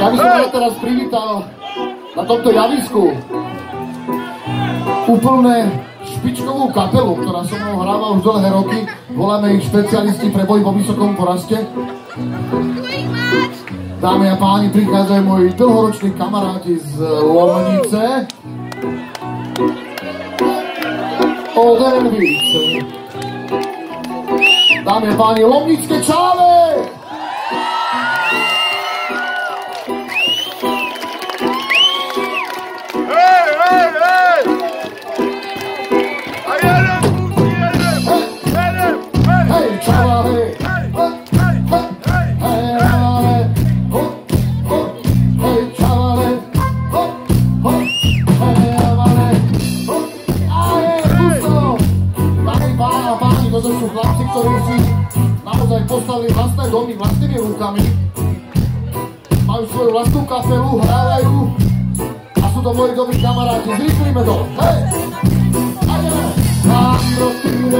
Ja by som rád teraz privítal na tomto javisku úplne špičkovú kapelu, ktorá so mnou hráva už dlhé roky. Voláme ich špecialisti pre boj vo vysokom poraste. Dámy a páni, prichádzajú moji dlhoroční kamaráti z Lomnice. Odenvice. Dámy a páni, Lomnické čáve! Postavili vlastné domy vlastnými rukami, majú svoju vlastnú kapelu, hrávajú a sú to moji dobrí kamaráti. Zrýchlíme to. Hej! A ideme!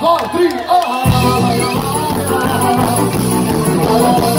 Valtrinho! Oh, oh, oh.